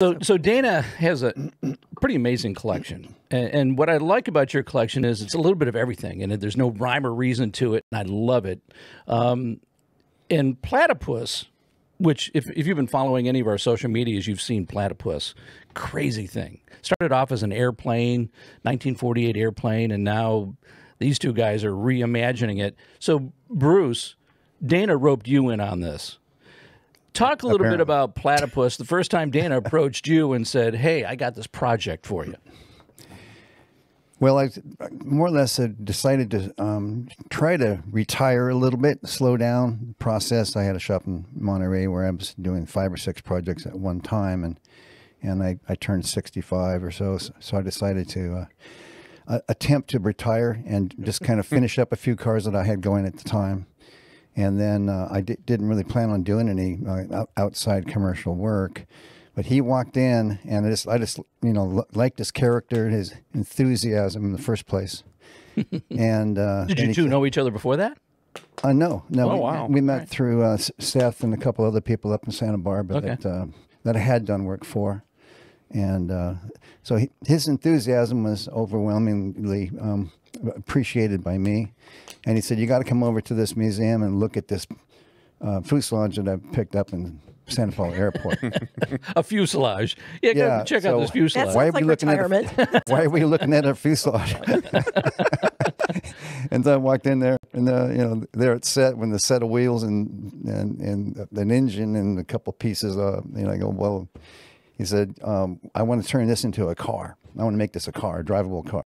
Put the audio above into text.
So, so Dana has a pretty amazing collection, and, and, what I like about your collection is it's a little bit of everything, and there's no rhyme or reason to it, and I love it. Um, and platypus, which if if you've been following any of our social medias, you've seen platypus, crazy thing. Started off as an airplane, 1948 airplane, and now these two guys are reimagining it. So, Bruce, Dana roped you in on this. Talk a little Apparently. bit about platypus. The first time Dana approached you and said, "Hey, I got this project for you." Well, I more or less decided to um, try to retire a little bit, slow down the process. I had a shop in Monterey where I was doing five or six projects at one time, and and I, I turned 65 or so, so I decided to uh, attempt to retire and just kind of finish up a few cars that I had going at the time. And then uh, I di- didn't really plan on doing any uh, outside commercial work. But he walked in, and I just, I just, you know, liked his character, and his enthusiasm in the first place. and uh, did you two know each other before that? Uh, no, no. Oh, we, wow. we met right. through uh, Seth and a couple other people up in Santa Barbara okay. that uh, that I had done work for, and uh, so he, his enthusiasm was overwhelmingly um, appreciated by me. And he said, "You got to come over to this museum and look at this uh, fuselage that I picked up in Santa Paula Airport." a fuselage. Yeah, yeah check so out this fuselage. Why are we looking retirement. at? A, why are we looking at a fuselage? and so I walked in there, and the, you know, there at set when the set of wheels and and and an engine and a couple pieces. Of, you know, I go, well, he said, um, I want to turn this into a car. I want to make this a car, a drivable car.